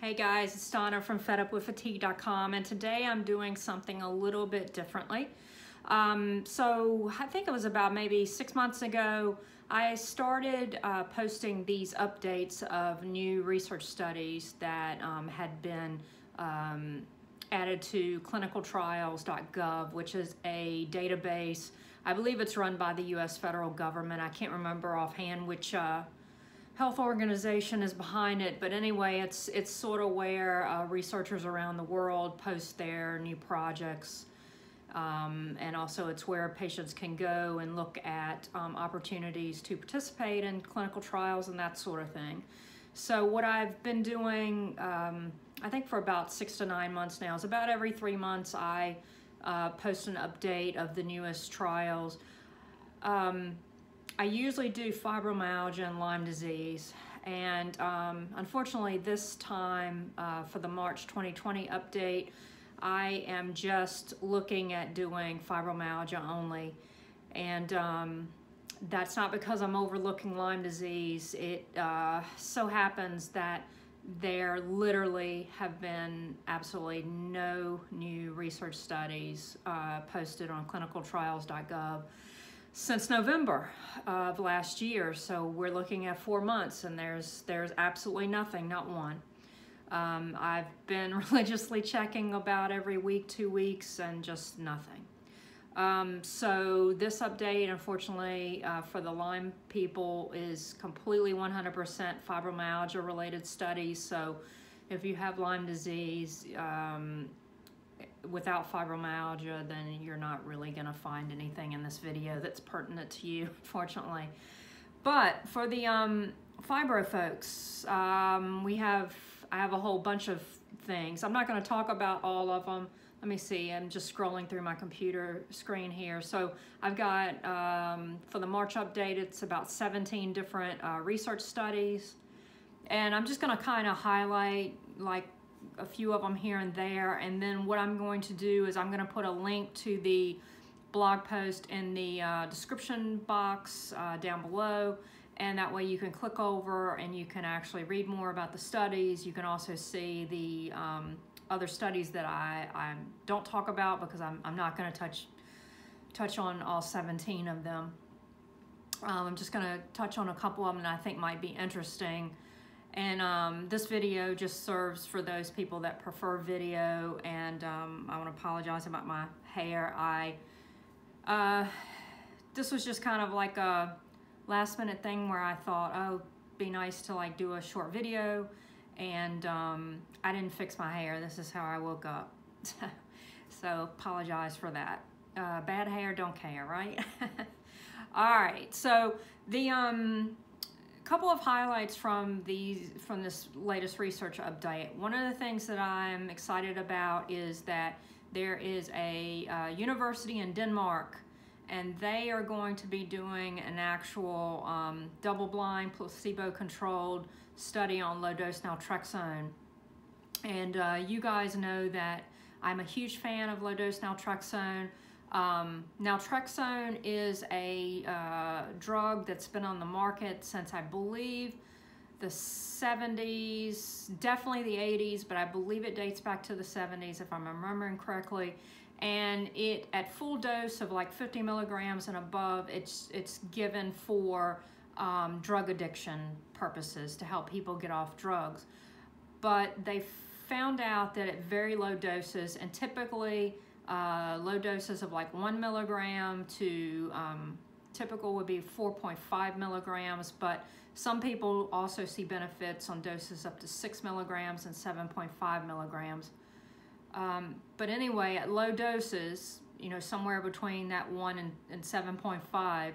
Hey guys, it's Donna from FedUpWithFatigue.com and today I'm doing something a little bit differently. Um, so I think it was about maybe six months ago, I started uh, posting these updates of new research studies that um, had been um, added to clinicaltrials.gov, which is a database. I believe it's run by the U.S. federal government. I can't remember offhand which uh, health organization is behind it, but anyway, it's it's sort of where uh, researchers around the world post their new projects, um, and also it's where patients can go and look at um, opportunities to participate in clinical trials and that sort of thing. So what I've been doing, um, I think for about six to nine months now, is about every three months I uh, post an update of the newest trials. Um, I usually do fibromyalgia and Lyme disease. And um, unfortunately, this time uh, for the March 2020 update, I am just looking at doing fibromyalgia only. And um, that's not because I'm overlooking Lyme disease. It uh, so happens that there literally have been absolutely no new research studies uh, posted on clinicaltrials.gov since November of last year. So we're looking at four months and there's, there's absolutely nothing, not one. Um, I've been religiously checking about every week, two weeks, and just nothing. Um, so this update, unfortunately, uh, for the Lyme people is completely 100% fibromyalgia related studies. So if you have Lyme disease, um, without fibromyalgia, then you're not really gonna find anything in this video that's pertinent to you, unfortunately. But for the um, fibro folks, um, we have, I have a whole bunch of things. I'm not gonna talk about all of them. Let me see, I'm just scrolling through my computer screen here. So I've got, um, for the March update, it's about 17 different uh, research studies. And I'm just gonna kind of highlight like a few of them here and there. And then what I'm going to do is I'm going to put a link to the blog post in the uh, description box uh, down below. And that way you can click over and you can actually read more about the studies. You can also see the um, other studies that I, I don't talk about because I'm, I'm not going to touch touch on all 17 of them. Um, I'm just going to touch on a couple of them that I think might be interesting. And um, this video just serves for those people that prefer video. And um, I want to apologize about my hair. I uh, this was just kind of like a last minute thing where I thought, oh, be nice to like do a short video. And um, I didn't fix my hair. This is how I woke up. so apologize for that. Uh, bad hair, don't care, right? All right, so the um, couple of highlights from these from this latest research update. One of the things that I'm excited about is that there is a uh, university in Denmark and they are going to be doing an actual um, double-blind, placebo-controlled study on low-dose naltrexone. And uh, you guys know that I'm a huge fan of low-dose naltrexone. Um, naltrexone is a uh, drug that's been on the market since I believe the 70s, definitely the 80s, but I believe it dates back to the 70s if I'm remembering correctly. And it, at full dose of like 50 milligrams and above, it's, it's given for um, drug addiction purposes to help people get off drugs. But they found out that at very low doses, and typically uh, low doses of like one milligram to um, typical would be 4.5 milligrams, but some people also see benefits on doses up to six milligrams and 7.5 milligrams. Um, but anyway, at low doses, you know, somewhere between that one and, and 7.5,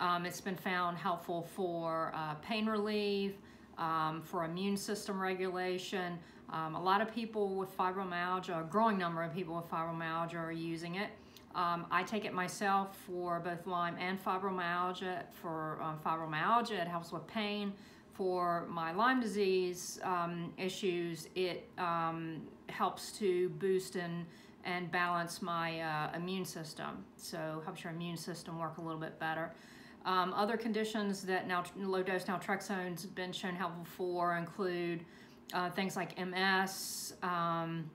um, it's been found helpful for uh, pain relief, um, for immune system regulation, um, a lot of people with fibromyalgia, a growing number of people with fibromyalgia are using it. Um, I take it myself for both Lyme and fibromyalgia. For um, fibromyalgia, it helps with pain. For my Lyme disease um, issues, it um, helps to boost and, and balance my uh, immune system. So helps your immune system work a little bit better. Um, other conditions that now low-dose naltrexone's been shown helpful for include uh, things like MS, um,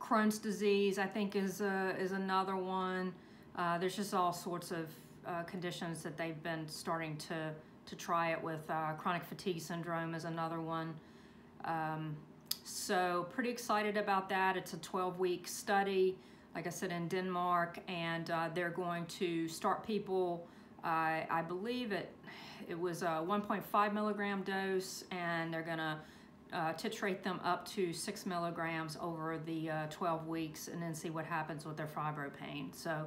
Crohn's disease, I think is a, is another one. Uh, there's just all sorts of uh, conditions that they've been starting to to try it with. Uh, chronic fatigue syndrome is another one. Um, so pretty excited about that. It's a 12 week study, like I said, in Denmark, and uh, they're going to start people. I believe it it was a 1.5 milligram dose, and they're gonna uh, titrate them up to six milligrams over the uh, 12 weeks and then see what happens with their fibro pain. So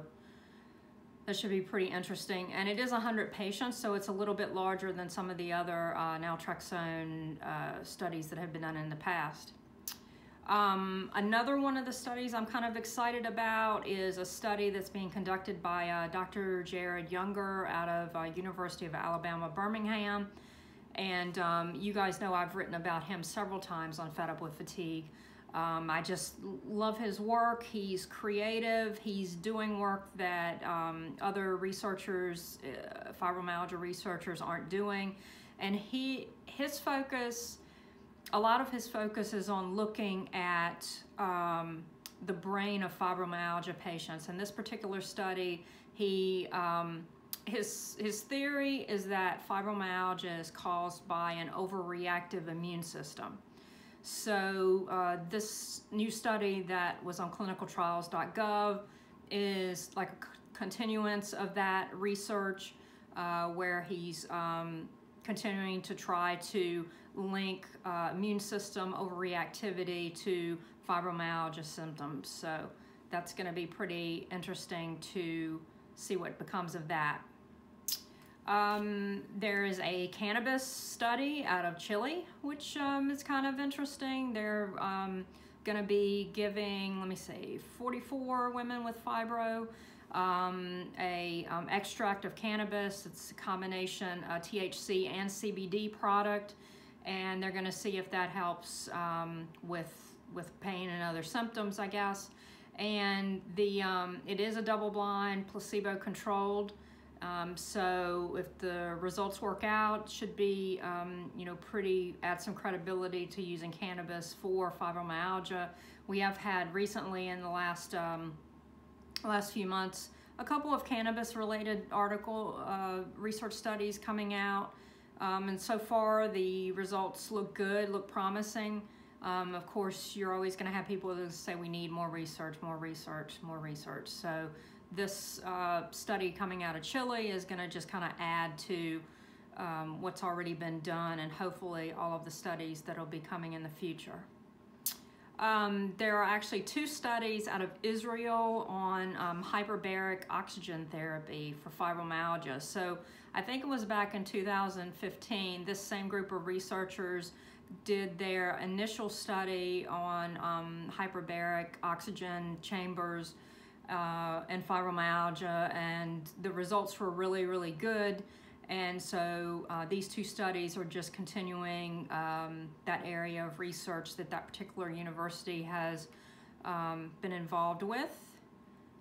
that should be pretty interesting. And it is 100 patients, so it's a little bit larger than some of the other uh, naltrexone uh, studies that have been done in the past. Um, another one of the studies I'm kind of excited about is a study that's being conducted by uh, Dr. Jared Younger out of uh, University of Alabama, Birmingham. And um, you guys know I've written about him several times on Fed Up with Fatigue. Um, I just love his work. He's creative. He's doing work that um, other researchers, uh, fibromyalgia researchers, aren't doing. And he, his focus, a lot of his focus is on looking at um, the brain of fibromyalgia patients. In this particular study, he um, his, his theory is that fibromyalgia is caused by an overreactive immune system. So uh, this new study that was on clinicaltrials.gov is like a continuance of that research uh, where he's um, continuing to try to link uh, immune system overreactivity to fibromyalgia symptoms. So that's going to be pretty interesting to see what becomes of that. Um, there is a cannabis study out of Chile, which um, is kind of interesting. They're um, going to be giving, let me see, 44 women with fibro um, a um, extract of cannabis. It's a combination uh, THC and CBD product, and they're going to see if that helps um, with with pain and other symptoms, I guess. And the it is a double-blind, placebo-controlled. Um, so if the results work out, should be, um, you know, pretty, add some credibility to using cannabis for fibromyalgia. We have had recently in the last, um, last few months, a couple of cannabis related article uh, research studies coming out. Um, and so far the results look good, look promising. Um, of course, you're always going to have people who say we need more research, more research, more research. So this uh, study coming out of Chile is going to just kind of add to um, what's already been done and hopefully all of the studies that will be coming in the future. Um, there are actually two studies out of Israel on um, hyperbaric oxygen therapy for fibromyalgia. So I think it was back in 2015, this same group of researchers did their initial study on um, hyperbaric oxygen chambers uh, and fibromyalgia, and the results were really, really good. And so uh, these two studies are just continuing um, that area of research that that particular university has um, been involved with.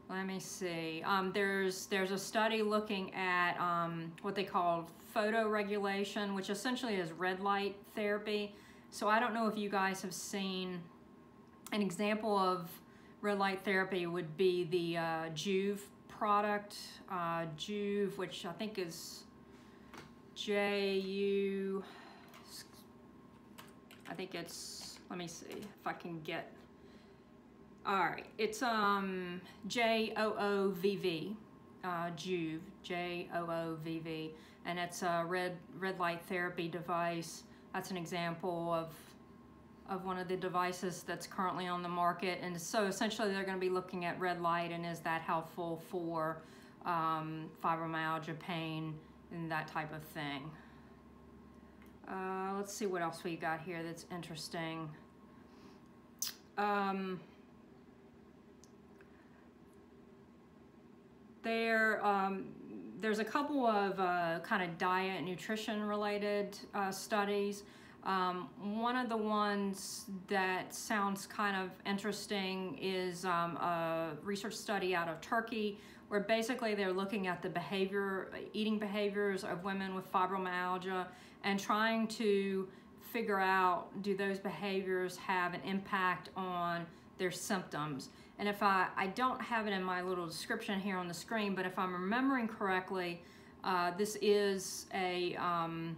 Let me see. Um, there's there's a study looking at um, what they call photoregulation, which essentially is red light therapy. So I don't know if you guys have seen an example of red light therapy would be the uh, Joovv product, uh, Joovv, which I think is J-U, I think it's, let me see if I can get, all right, it's um, J-O-O-V-V, uh, Joovv, J-O-O-V-V, and it's a red, red light therapy device. That's an example of of one of the devices that's currently on the market. And so essentially they're going to be looking at red light and is that helpful for um, fibromyalgia, pain, and that type of thing. Uh, let's see what else we got here that's interesting. Um, there, um, there's a couple of uh, kind of diet nutrition related uh, studies. Um, one of the ones that sounds kind of interesting is um, a research study out of Turkey where basically they're looking at the behavior, eating behaviors of women with fibromyalgia and trying to figure out do those behaviors have an impact on their symptoms. And if I, I don't have it in my little description here on the screen, but if I'm remembering correctly, uh, this is a um,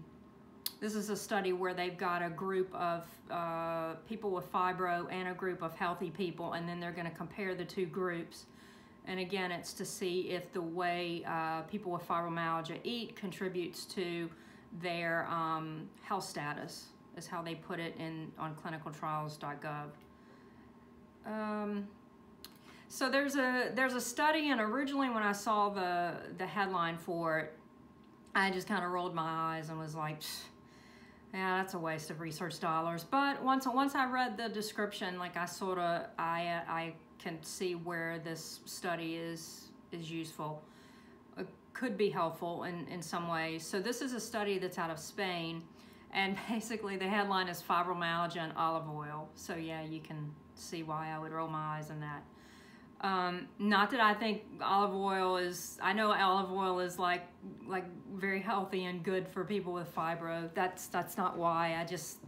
this is a study where they've got a group of uh, people with fibro and a group of healthy people, and then they're going to compare the two groups. And again, it's to see if the way uh, people with fibromyalgia eat contributes to their um, health status, is how they put it in on clinicaltrials.gov. Um, so there's a there's a study, and originally when I saw the the headline for it, I just kind of rolled my eyes and was like, yeah, that's a waste of research dollars. But once once I read the description, like I sort of I uh, I can see where this study is is useful. It could be helpful in in some ways. So this is a study that's out of Spain, and basically the headline is fibromyalgia and olive oil. So yeah, you can see why I would roll my eyes on that. Um, not that I think olive oil is, I know olive oil is like, like very healthy and good for people with fibro. That's, that's not why. I just,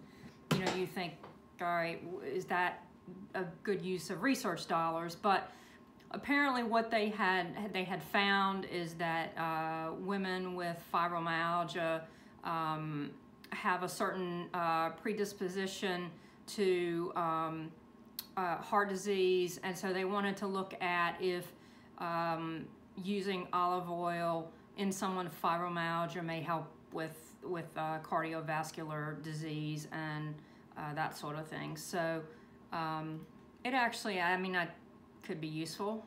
you know, you think, all right, is that a good use of research dollars? But apparently what they had, they had found is that uh, women with fibromyalgia um, have a certain uh, predisposition to um, uh, heart disease, and so they wanted to look at if um, using olive oil in someone with fibromyalgia may help with with uh, cardiovascular disease and uh, that sort of thing. So um, it actually, I mean, that could be useful.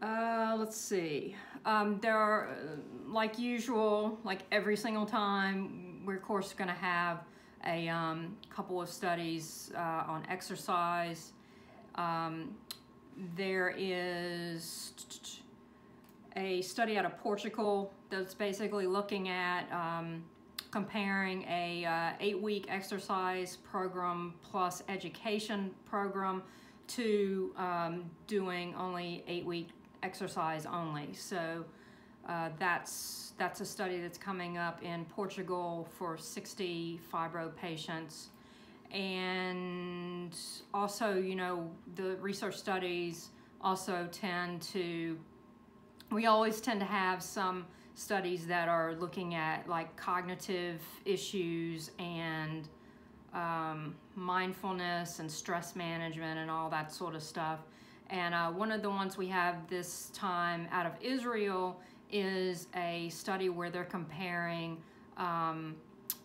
Uh, let's see. Um, there are, like usual, like every single time, we're of course going to have a um, couple of studies uh, on exercise. Um, there is a study out of Portugal that's basically looking at um, comparing a uh, eight-week exercise program plus education program to um, doing only eight-week exercise only. So uh, that's, that's a study that's coming up in Portugal for 60 fibro patients. And also, you know, the research studies also tend to, we always tend to have some studies that are looking at like cognitive issues and um, mindfulness and stress management and all that sort of stuff. And uh, one of the ones we have this time out of Israel is a study where they're comparing um,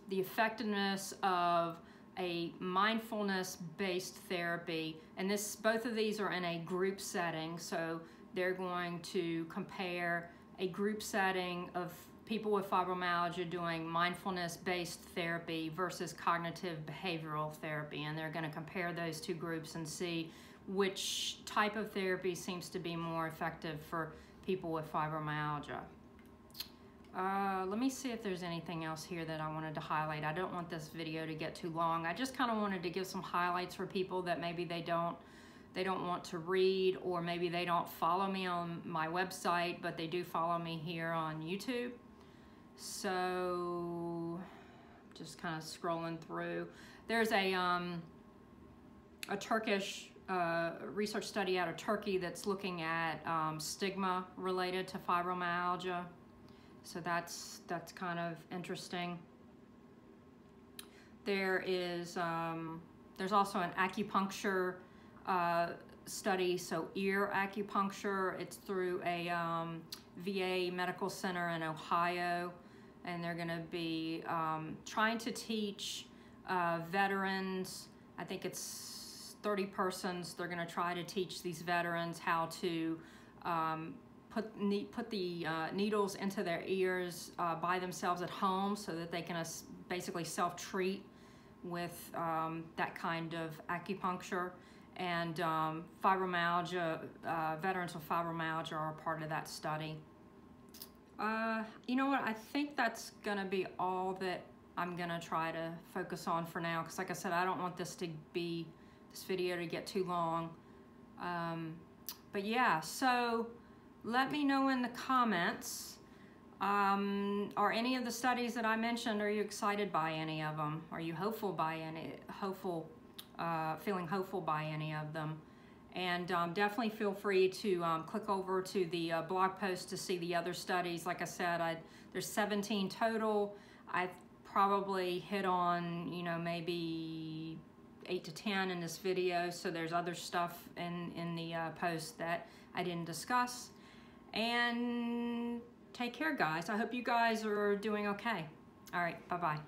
the effectiveness of a mindfulness-based therapy, and this both of these are in a group setting, so they're going to compare a group setting of people with fibromyalgia doing mindfulness-based therapy versus cognitive behavioral therapy, and they're going to compare those two groups and see which type of therapy seems to be more effective for people with fibromyalgia. Uh, let me see if there's anything else here that I wanted to highlight. I don't want this video to get too long. I just kind of wanted to give some highlights for people that maybe they don't they don't want to read or maybe they don't follow me on my website, but they do follow me here on YouTube. So just kind of scrolling through. There's a, um, a Turkish uh, research study out of Turkey that's looking at um, stigma related to fibromyalgia. So that's, that's kind of interesting. There is, um, there's also an acupuncture uh, study, so ear acupuncture. It's through a um, VA medical center in Ohio, and they're gonna be um, trying to teach uh, veterans, I think it's 30 persons. They're going to try to teach these veterans how to um, put, put the uh, needles into their ears uh, by themselves at home so that they can basically self-treat with um, that kind of acupuncture. And um, fibromyalgia, uh, veterans with fibromyalgia are a part of that study. Uh, you know what, I think that's gonna be all that I'm gonna try to focus on for now because like I said, I don't want this to be this video to get too long. Um, but yeah, so let me know in the comments Um, are any of the studies that I mentioned, are you excited by any of them? Are you hopeful by any, hopeful, uh, feeling hopeful by any of them? And um, definitely feel free to um, click over to the uh, blog post to see the other studies. Like I said, I, there's 17 total. I probably hit on, you know, maybe eight to 10 in this video. So there's other stuff in, in the uh, post that I didn't discuss. And take care, guys. I hope you guys are doing okay. All right, bye-bye.